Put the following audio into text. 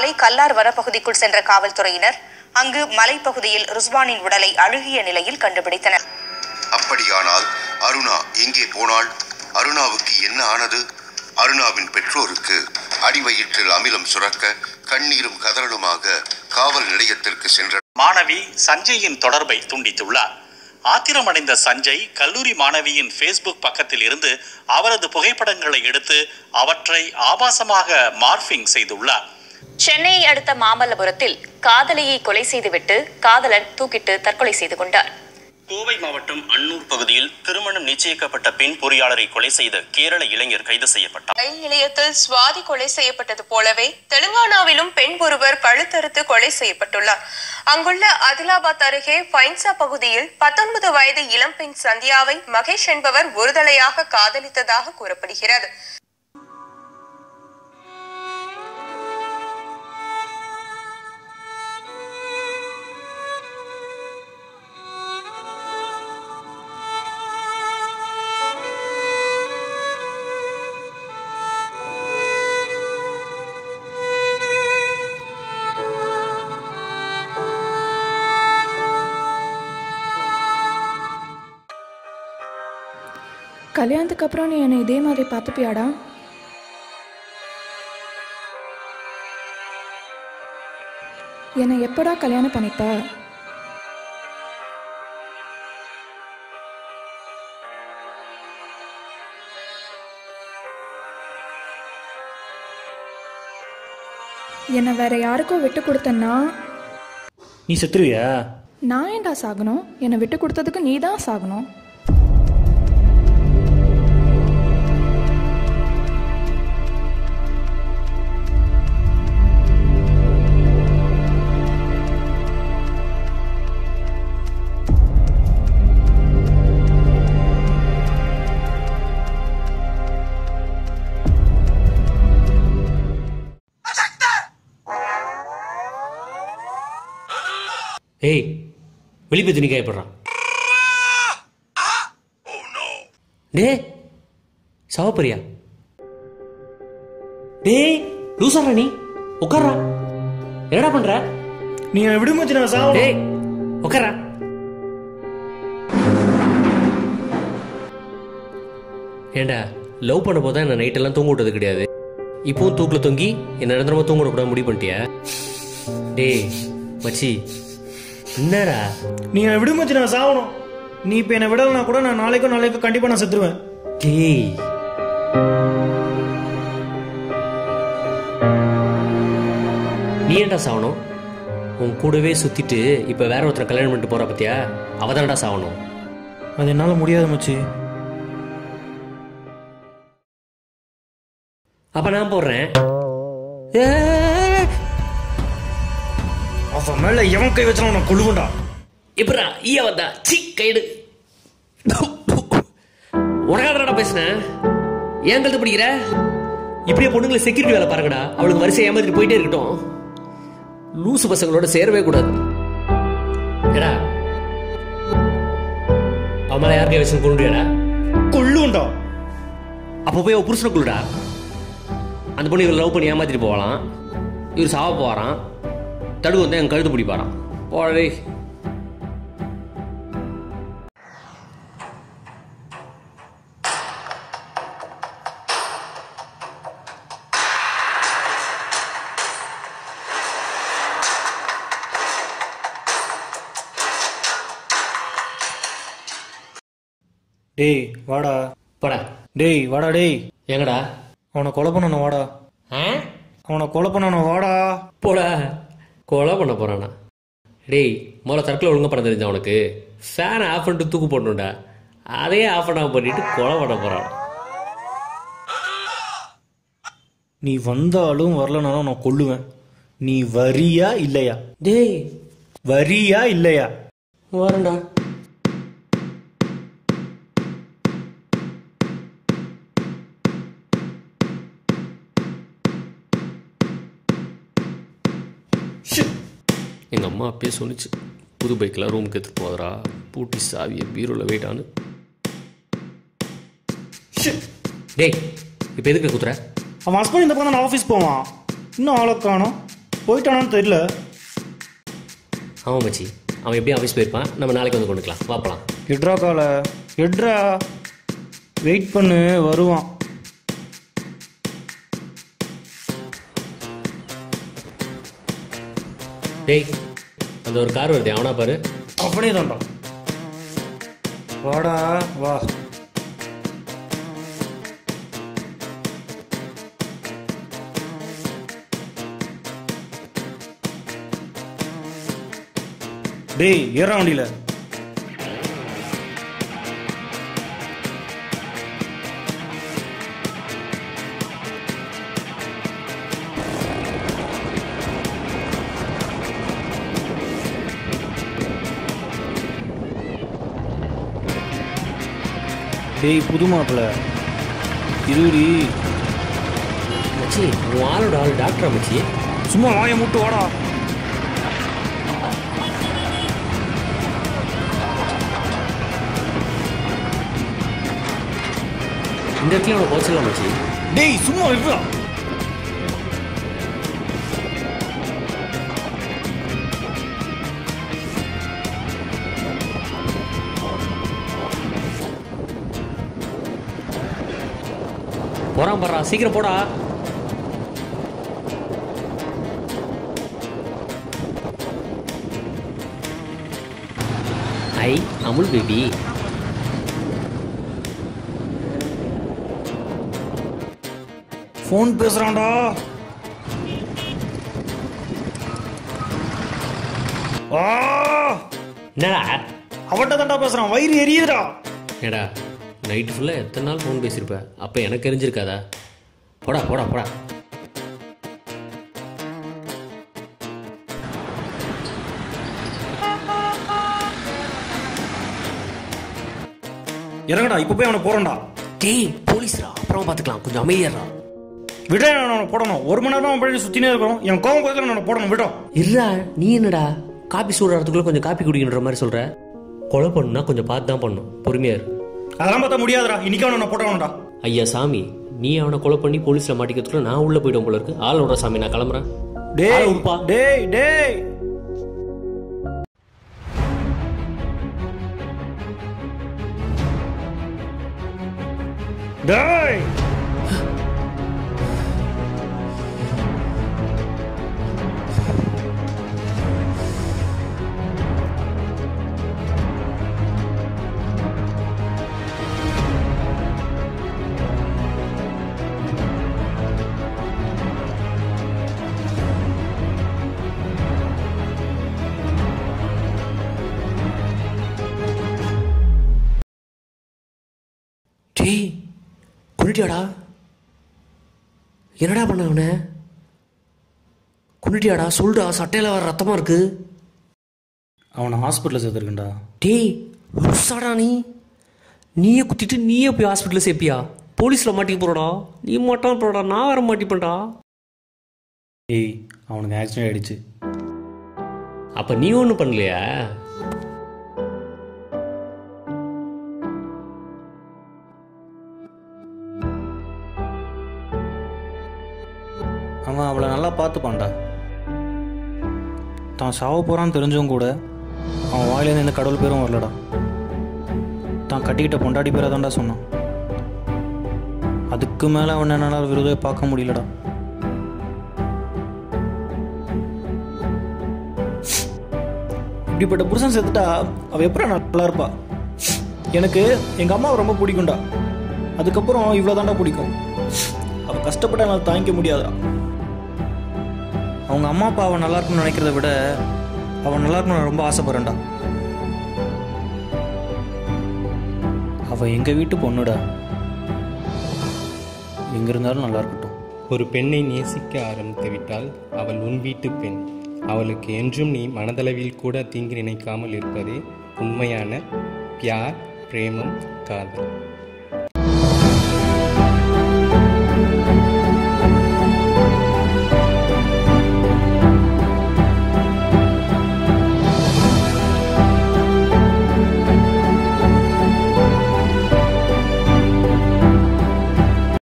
மாலை கல்லார் வனப்பகுதிக்குள் சென்ற காவல்துறையினர் அங்கு மலைப்பகுதியில் ருஸ்வானின் உடலை அழுகிய நிலையில் கண்டுபிடித்தனர். அப்படியானால் அருணா எங்கே போனாள்? அருணாவுக்கு என்ன ஆனது? அருணாவின் பெற்றோருக்கு அடிவயிற்றில் அமிலம் சுரக்க கண்ணீரும் கதறலுமாக காவல் நிலையத்திற்கு சென்ற மாணவி சஞ்சயின் தொடர்பை துண்டித்துள்ளார். ஆத்திரமடைந்த சஞ்சய் கல்லூரி மாணவியின் ஃபேஸ்புக் பக்கத்தில் இருந்து அவரது புகைப்படங்களை எடுத்து அவற்றை ஆபாசமாக மார்பிங் செய்துள்ளார். சென்னையை அடுத்த மாமல்லபுரத்தில் காதலியை கொலை செய்துவிட்டு காதலன் தூக்கிட்டு தற்கொலை செய்து கொண்டார். கோவை மாவட்டம் அன்னூர் பகுதியில் திருமணம் நிச்சயிக்கப்பட்ட பெண் பொறியாளரை கொலை செய்த கேரள இளைஞர் கைது செய்யப்பட்டார். ரயில் நிலையத்தில் சுவாதி கொலை செய்யப்பட்டது போலவே தெலுங்கானாவிலும் பெண் ஒருவர் கழுத்தறுத்து கொலை செய்யப்பட்டுள்ளார். அங்குள்ள அதிலாபாத் அருகே பைன்சா பகுதியில் பத்தொன்பது வயது இளம்பெண் சந்தியாவை மகேஷ் என்பவர் ஒருதலையாக காதலித்ததாக கூறப்படுகிறது. கல்யாணத்துக்கு அப்புறம் நீ என்னை இதே மாதிரி பார்த்துப்பியாடா? என்னை எப்படா கல்யாணம் பண்ணிப்ப? என்னை வேற யாருக்கோ விட்டு கொடுத்தேன்னா? நீ செத்துருவியா? நான் ஏன்டா சாகணும்? என்னை விட்டு கொடுத்ததுக்கு நீ தான் சாகணும். ஏய் வெளியே துணி காயப்படுறான் டே சவப்பரியா டேய் லூசாரா நீ. உட்கார்றா என்னடா பண்ற? நீ விடு மச்சி நான் சாவணும். டேய் உட்கார்றா ஏண்டா லவ் பண்ண போது என்ன நைட்டெல்லாம் தூங்க விட்டது கிடையாது? இப்பவும் தூக்கில் தொங்கி என்ன நிரந்தரமா தூங்க விடக்கூடாது முடிவு பண்ணிட்டியா? டேய் மச்சி என்னடா? நீ விடு மச்சி நான் சாவணும். நீ இப்ப என்ன விடலனா கூட நான் நாளைக்கும் நாளைக்கும் கண்டிப்பா நான் செத்துருவேன். டேய். நீ ஏன்டா சாவணும்? உன் கூடவே சுத்திட்டு இப்ப வேற ஒருத்தரை கல்யாணம் பண்ணிட்டு போறா பத்தியா? அவ தானடா சாவணும். அது என்னால முடியாது மச்சி. அப்ப நான் போடுறேன். அவன் மேல எவன் கை வச்சாலும் நான் கொள்ளுவேன்டா எப்படா ஈய வந்தா? சி கைடு உனக்காக பேசுனேன். ஏன் கழுத்து பிடிக்கிற? இப்படியே பொண்ணுங்களை செக்யூரிட்டி வேலை பாருங்கடா. அவளுக்கு வரிசை ஏமாத்திட்டு போயிட்டே இருக்கட்டும். லூசு பசங்களோட சேரவே கூடாது. ஏடா அவன் மேல யாருக்கே வச்சு கொண்டுடா கொள்ளுவேன்டா அப்போ போய் புருஷனை கொள்ளுடா அந்த பொண்ணு இவர் லவ் பண்ணி ஏமாத்திட்டு போகலாம். இவர் சாவ போகிறான் தடுக்கு வந்து என் கழுத்து பிடிப்பாரான் போடே டேய் வாடா. போடா. டேய் வாடா டேய். எங்கடா? அவனை கொலை பண்ணணும் வாடா. அவனை கொலை பண்ணணும் வாடா. போடா. கொலை பண்ண போறானா? டேய் முதல்ல சர்க்கிள் ஒழுங்கா பண்ண தெரிஞ்சா உனக்கு. ஃபேனை ஆஃப் பண்ணிட்டு தூக்கு போடணும்டா. அதையே ஆஃப் பண்ணாம பண்ணிட்டு கொலை பண்ண போறான். நீ வந்தாலும் வரலனாலும் நான் கொல்லுவேன். நீ வரியா இல்லையா? டேய். வரியா இல்லையா? வரேன்டா. எங்கள் அம்மா அப்பயே சொன்னிச்சு புது பைக்கில் ரூமுக்கு எடுத்துட்டு போதரா பூட்டி சாவியை பீரோவில் வெயிட்டான்னு டேய் இப்போ எதுக்கு குத்துற? அவன் ஹஸ்பண்ட் இந்த பக்கம் நான் ஆஃபீஸ் போவான். இன்னும் ஆளை காணோம். போயிட்டானான்னு தெரியல. ஆமாம் மச்சி. அவன் எப்படியும் ஆஃபீஸ் போயிருப்பான். நம்ம நாளைக்கு வந்து கொண்டுக்கலாம். பார்ப்பலாம் எட்ரா கால. எட்ரா. வெயிட் பண்ணு வருவான். டேய் அந்த ஒரு கார் வருது அவனா பாரு. அவனே தான்டா வாடா வா. டேய் ஏறா வண்டியில. டேய் புது மாப்பிள்ள இருடி. மச்சி உன் ஆளோட ஆள் டாக்டரா மச்சி? சும்மா வாயை முட்டு வாடா. இந்த இடத்துல அவனை போச்சிடலாம் மச்சி. டேய் சும்மா இருடா. போறான் பாடுறா சீக்கிரம் போடா. I Amul baby. ஃபோன் பேசுறான்டா. என்னடா? அவன்கிட்ட தான்டா பேசுறான். வயிறு எரியுதுடா. ஏடா நைட்டு ஃபுல்லாக எத்தனை நாள் ஃபோன் பேசியிருப்ப? அப்போ எனக்கு தெரிஞ்சிருக்காதா? போடா போடா போடா. இறங்கடா இப்போ போய் அவனை போறேன்டா. டேய் போலீஸ்ரா? அப்புறம் பார்த்துக்கலாம் கொஞ்சம் அமைதியாடா விட அவனை போடணும். ஒரு மணி நேரம் அவன் பழி சுத்தினே இருக்கிறோம் என் கோவம் நான் அவனை போடணும். விடும் இருடா நீ என்னடா? காப்பி சூடுறதுக்குள்ள கொஞ்சம் காப்பி குடிக்கணுன்ற மாதிரி சொல்ற. கொலை பண்ணுனா கொஞ்சம் பார்த்து தான் பண்ணும் பொறுமையா இரு. அதெல்லாம் பார்த்தா முடியாதுடா. இன்னைக்கு அவனை போடணும்டா ஐயா சாமி நீ அவனை கொலை பண்ணி போலீஸ்ல மாட்டிக்கிறதுக்குள்ள நான் உள்ள போயிடும் போல இருக்கு. ஆள் விடுற சாமி நான் கிளம்புறேன். டேய் விடுப்பா. டேய் டேய். டேய். டேய் கொண்டுட்டியாடா என்னடா பண்ண அவனை? கொண்டுட்டியாடா சொல்லுடா சட்டையில வர ரத்தமா இருக்கு. அவனை ஹாஸ்பிட்டலில் சேர்த்துருக்கேன்டா. டேய் லுசாடா நீ. நீயே குத்திட்டு நீயே போய் ஹாஸ்பிட்டலில் சேர்ப்பியா? போலீஸில் மாட்டிக்க போறடா. நீ மாட்டான் போறடா. நான் வர மாட்டிப்பேன்டா. ஏய் அவனுக்கு ஆக்சிடென்ட் ஆயிடுச்சு. அப்போ நீ ஒன்றும் பண்ணலையா? அவன் அவளை நல்லா பார்த்துப்பான்டா. தான் சாவ போகிறான்னு தெரிஞ்சவங்க கூட அவன் வாயிலேருந்து எந்த கடவுள் பேரும் வரலடா. தான் கட்டிக்கிட்ட பொண்டாடி பேராக தான்டா சொன்னான். அதுக்கு மேலே அவன் என்னால் விருதை பார்க்க முடியலடா. இப்படிப்பட்ட புருஷன் செத்துட்டா அவள் எப்படி நல்லா இருப்பா? எனக்கு எங்கள் அம்மாவை ரொம்ப பிடிக்கும்டா. அதுக்கப்புறம் இவ்வளோ தாண்டா பிடிக்கும். அவள் கஷ்டப்பட்ட என்னால் தாங்கிக்க முடியாதா அவங்க அம்மா அப்பா அவன் நல்லா இருக்கணும்னு நினைக்கிறத விட அவன் நல்லா இருக்கணும்னு ரொம்ப ஆசைப்படுறேன்டா. அவள் எங்கள் வீட்டு பொண்ணுடா. எங்கே இருந்தாலும் நல்லா இருக்கட்டும். ஒரு பெண்ணை நேசிக்க ஆரம்பித்து விட்டால் அவள் உன் வீட்டு பெண். அவளுக்கு என்றும் நீ மனதளவில் கூட தீங்கு நினைக்காமல் இருப்பதே உண்மையான பியார் பிரேமம் காதல்.